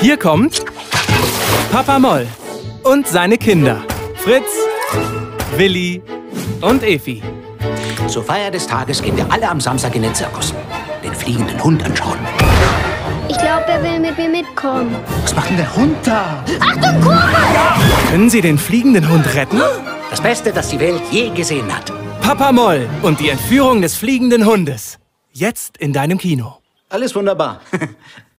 Hier kommt Papa Moll und seine Kinder. Fritz, Willi und Efi. Zur Feier des Tages gehen wir alle am Samstag in den Zirkus. Den fliegenden Hund anschauen. Ich glaube, er will mit mir mitkommen. Was macht denn der Hund da? Achtung, Kurve! Können Sie den fliegenden Hund retten? Das Beste, das die Welt je gesehen hat. Papa Moll und die Entführung des fliegenden Hundes. Jetzt in deinem Kino. Alles wunderbar.